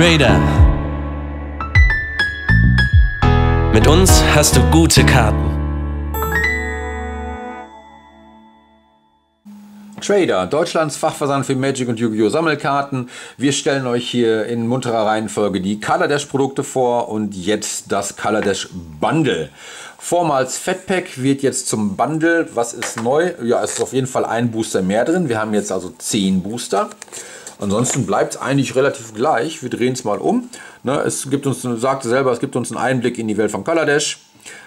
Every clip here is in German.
Trader. Mit uns hast du gute Karten. Trader, Deutschlands Fachversand für Magic und Yu-Gi-Oh! Sammelkarten. Wir stellen euch hier in munterer Reihenfolge die Color Dash Produkte vor und jetzt das Color Dash Bundle. Vormals Fatpack wird jetzt zum Bundle. Was ist neu? Ja, es ist auf jeden Fall ein Booster mehr drin. Wir haben jetzt also 10 Booster. Ansonsten bleibt es eigentlich relativ gleich. Wir drehen es mal um. Ne, es gibt uns, sagte selber, es gibt uns einen Einblick in die Welt von Dash.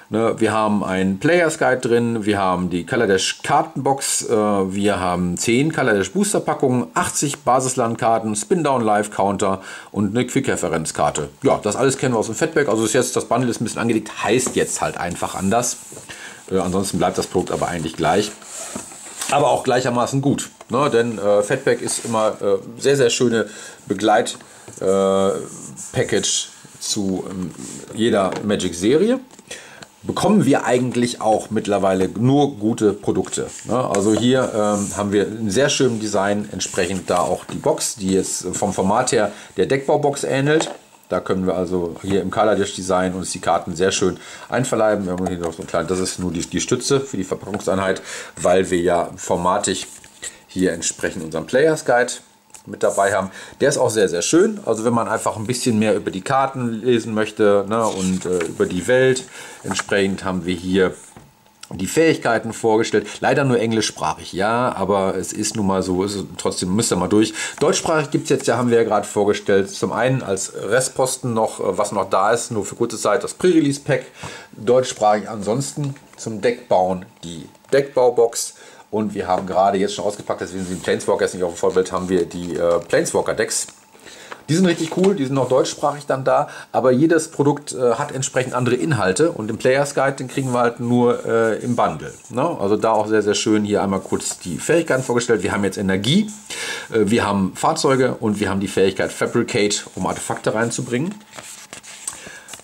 Ne, wir haben einen Players Guide drin, wir haben die Kaladesh Kartenbox, äh, wir haben 10 Kaladesh Booster Packungen, 80 Basislandkarten, Spin-Down Live Counter und eine Quick-Referenzkarte. Ja, das alles kennen wir aus dem Fatback. Also ist jetzt das Bundle ist ein bisschen angelegt, heißt jetzt halt einfach anders. Äh, ansonsten bleibt das Produkt aber eigentlich gleich. Aber auch gleichermaßen gut. Ne? Denn äh, Fatback ist immer äh, sehr, sehr schöne Begleit-Package äh, zu ähm, jeder Magic-Serie bekommen wir eigentlich auch mittlerweile nur gute Produkte. Ne? Also hier ähm, haben wir ein sehr schönes Design, entsprechend da auch die Box, die jetzt vom Format her der Deckbaubox ähnelt. Da können wir also hier im Colordash Design uns die Karten sehr schön einverleiben. Wir haben hier noch so ein kleines, das ist nur die, die Stütze für die Verpackungseinheit, weil wir ja formatig hier entsprechend unseren Players Guide mit dabei haben. Der ist auch sehr, sehr schön. Also wenn man einfach ein bisschen mehr über die Karten lesen möchte ne, und äh, über die Welt. Entsprechend haben wir hier die Fähigkeiten vorgestellt. Leider nur englischsprachig, ja, aber es ist nun mal so, ist, trotzdem müsst ihr mal durch. Deutschsprachig gibt es jetzt, ja, haben wir ja gerade vorgestellt, zum einen als Restposten noch, äh, was noch da ist, nur für kurze Zeit das Pre-Release-Pack. Deutschsprachig ansonsten zum Deckbauen die Deckbaubox und wir haben gerade jetzt schon ausgepackt, deswegen sind die Planeswalkers nicht auf dem Vollbild, haben wir die äh, Planeswalker-Decks. Die sind richtig cool, die sind auch deutschsprachig dann da, aber jedes Produkt äh, hat entsprechend andere Inhalte und im Players Guide, den kriegen wir halt nur äh, im Bundle. Ne? Also da auch sehr, sehr schön hier einmal kurz die Fähigkeiten vorgestellt. Wir haben jetzt Energie, äh, wir haben Fahrzeuge und wir haben die Fähigkeit Fabricate, um Artefakte reinzubringen.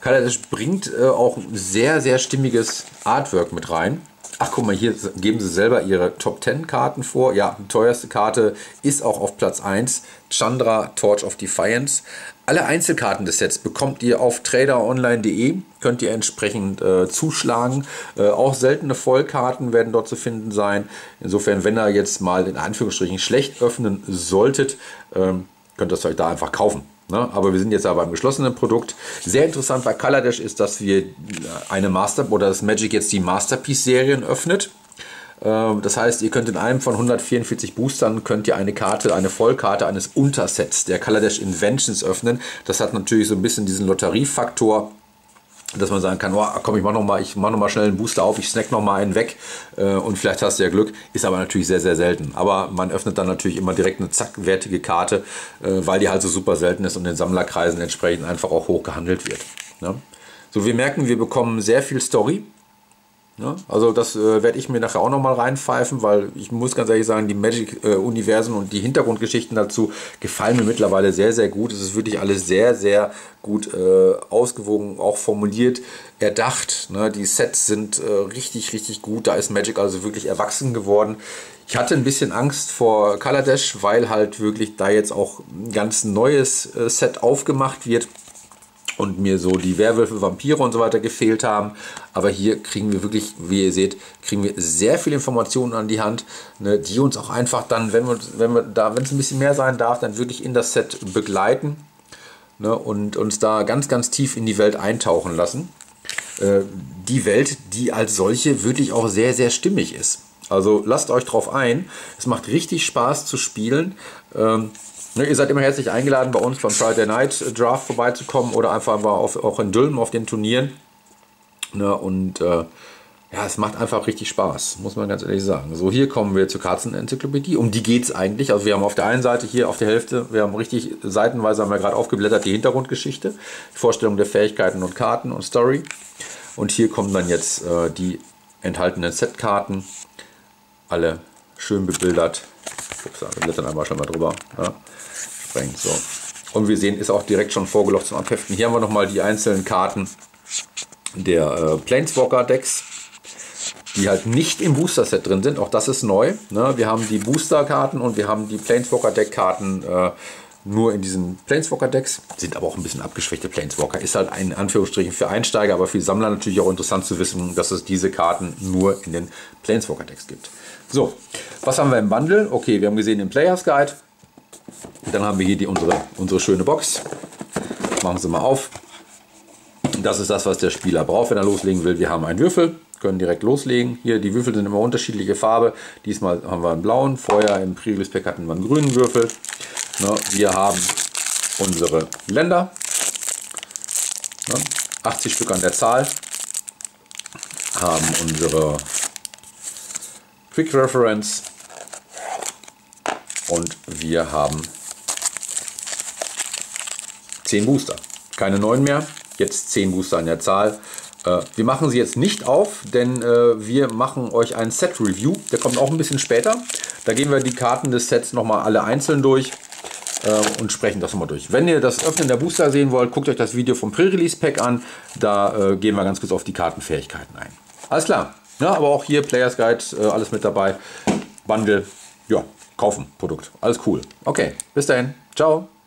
Kaladesh bringt äh, auch sehr, sehr stimmiges Artwork mit rein. Ach, guck mal, hier geben sie selber ihre Top 10 Karten vor. Ja, die teuerste Karte ist auch auf Platz 1. Chandra Torch of Defiance. Alle Einzelkarten des Sets bekommt ihr auf traderonline.de. Könnt ihr entsprechend äh, zuschlagen. Äh, auch seltene Vollkarten werden dort zu finden sein. Insofern, wenn ihr jetzt mal in Anführungsstrichen schlecht öffnen solltet, ähm, könnt ihr es euch da einfach kaufen. Ne? Aber wir sind jetzt aber beim geschlossenen Produkt. Sehr interessant bei Dash ist, dass wir eine Master oder das Magic jetzt die Masterpiece-Serien öffnet. Ähm, das heißt, ihr könnt in einem von 144 Boostern könnt ihr eine Karte, eine Vollkarte eines Untersets der Dash Inventions öffnen. Das hat natürlich so ein bisschen diesen Lotteriefaktor dass man sagen kann, oh, komm, ich mach noch mal, ich mach noch mal schnell einen Booster auf, ich snack noch mal einen weg äh, und vielleicht hast du ja Glück. Ist aber natürlich sehr, sehr selten. Aber man öffnet dann natürlich immer direkt eine zackwertige Karte, äh, weil die halt so super selten ist und in Sammlerkreisen entsprechend einfach auch hoch gehandelt wird. Ne? So, wir merken, wir bekommen sehr viel Story. Ne? Also das äh, werde ich mir nachher auch nochmal reinpfeifen, weil ich muss ganz ehrlich sagen, die Magic-Universen äh, und die Hintergrundgeschichten dazu gefallen mir mittlerweile sehr, sehr gut. Es ist wirklich alles sehr, sehr gut äh, ausgewogen, auch formuliert, erdacht. Ne? Die Sets sind äh, richtig, richtig gut. Da ist Magic also wirklich erwachsen geworden. Ich hatte ein bisschen Angst vor Dash, weil halt wirklich da jetzt auch ein ganz neues äh, Set aufgemacht wird und mir so die Werwölfe, Vampire und so weiter gefehlt haben. Aber hier kriegen wir wirklich, wie ihr seht, kriegen wir sehr viele Informationen an die Hand, ne, die uns auch einfach dann, wenn wir, wenn wir da, wenn es ein bisschen mehr sein darf, dann wirklich in das Set begleiten ne, und uns da ganz, ganz tief in die Welt eintauchen lassen. Äh, die Welt, die als solche wirklich auch sehr, sehr stimmig ist. Also lasst euch drauf ein. Es macht richtig Spaß zu spielen. Ähm, Ne, ihr seid immer herzlich eingeladen, bei uns beim Friday Night Draft vorbeizukommen oder einfach mal auf, auch in Dülmen auf den Turnieren. Ne, und äh, ja, es macht einfach richtig Spaß, muss man ganz ehrlich sagen. So, hier kommen wir zur Katzenenzyklopädie. Um die geht es eigentlich. Also wir haben auf der einen Seite hier auf der Hälfte, wir haben richtig seitenweise haben wir gerade aufgeblättert die Hintergrundgeschichte, die Vorstellung der Fähigkeiten und Karten und Story. Und hier kommen dann jetzt äh, die enthaltenen Setkarten, alle schön bebildert. Ups, wir blättern einmal schon mal drüber. Ja sprengt. So. Und wir sehen, ist auch direkt schon vorgelocht zum Abheften. Hier haben wir nochmal die einzelnen Karten der äh, Planeswalker-Decks, die halt nicht im Booster-Set drin sind. Auch das ist neu. Ne? Wir haben die Booster-Karten und wir haben die Planeswalker-Deck-Karten äh, nur in diesen Planeswalker-Decks. Sind aber auch ein bisschen abgeschwächte Planeswalker. Ist halt ein Anführungsstrichen für Einsteiger, aber für Sammler natürlich auch interessant zu wissen, dass es diese Karten nur in den Planeswalker-Decks gibt. So, was haben wir im Bundle? Okay, wir haben gesehen den Players Guide. Dann haben wir hier die, unsere, unsere schöne Box. Machen Sie mal auf. Das ist das, was der Spieler braucht, wenn er loslegen will. Wir haben einen Würfel, können direkt loslegen. Hier, die Würfel sind immer unterschiedliche Farbe. Diesmal haben wir einen blauen. Vorher im Previous Pack hatten wir einen grünen Würfel. Ne, wir haben unsere Länder. Ne, 80 Stück an der Zahl. Haben unsere Quick Reference. Und wir haben 10 Booster. Keine neuen mehr, jetzt 10 Booster an der Zahl. Äh, wir machen sie jetzt nicht auf, denn äh, wir machen euch ein Set-Review. Der kommt auch ein bisschen später. Da gehen wir die Karten des Sets nochmal alle einzeln durch äh, und sprechen das nochmal durch. Wenn ihr das Öffnen der Booster sehen wollt, guckt euch das Video vom Pre-Release-Pack an. Da äh, gehen wir ganz kurz auf die Kartenfähigkeiten ein. Alles klar. Ja, aber auch hier Players Guide, äh, alles mit dabei. Bundle, ja, kaufen, Produkt. Alles cool. Okay, bis dahin. Ciao.